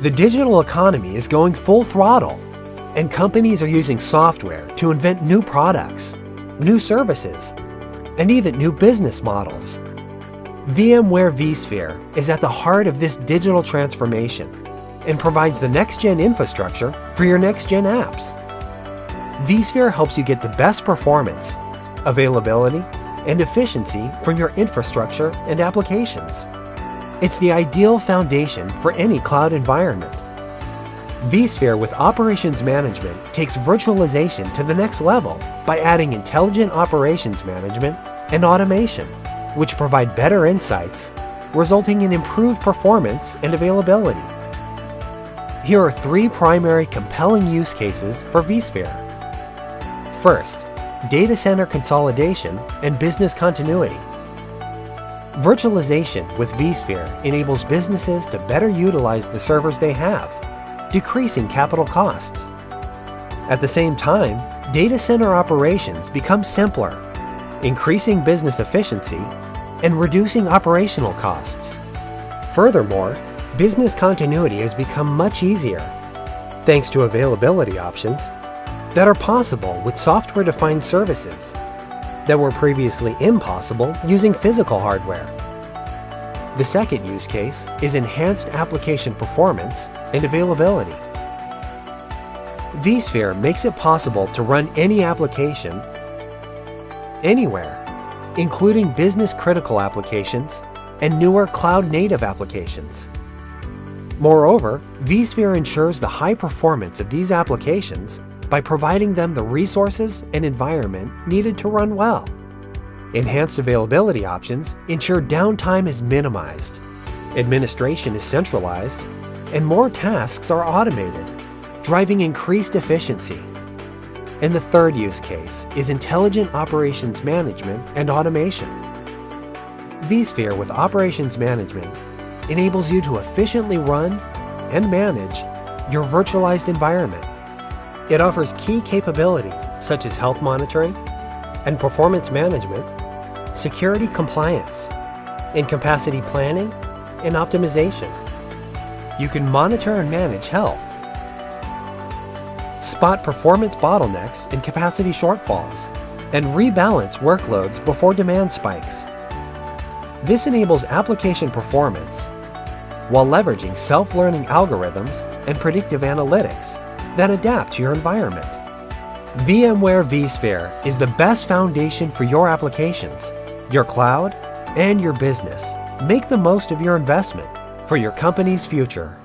The digital economy is going full throttle, and companies are using software to invent new products, new services, and even new business models. VMware vSphere is at the heart of this digital transformation and provides the next-gen infrastructure for your next-gen apps. vSphere helps you get the best performance, availability, and efficiency from your infrastructure and applications. It's the ideal foundation for any cloud environment. vSphere with Operations Management takes virtualization to the next level by adding intelligent operations management and automation, which provide better insights, resulting in improved performance and availability. Here are three primary compelling use cases for vSphere. First, data center consolidation and business continuity. Virtualization with vSphere enables businesses to better utilize the servers they have, decreasing capital costs. At the same time, data center operations become simpler, increasing business efficiency and reducing operational costs. Furthermore, business continuity has become much easier thanks to availability options that are possible with software-defined services that were previously impossible using physical hardware. The second use case is enhanced application performance and availability. vSphere makes it possible to run any application anywhere, including business-critical applications and newer cloud-native applications. Moreover, vSphere ensures the high performance of these applications by providing them the resources and environment needed to run well. Enhanced availability options ensure downtime is minimized, administration is centralized, and more tasks are automated, driving increased efficiency. And the third use case is intelligent operations management and automation. vSphere with Operations Management enables you to efficiently run and manage your virtualized environment. It offers key capabilities such as health monitoring and performance management, security compliance, and capacity planning and optimization. You can monitor and manage health, spot performance bottlenecks and capacity shortfalls, and rebalance workloads before demand spikes. This enables application performance while leveraging self-learning algorithms and predictive analytics that adapt to your environment. VMware vSphere is the best foundation for your applications, your cloud, and your business. Make the most of your investment for your company's future.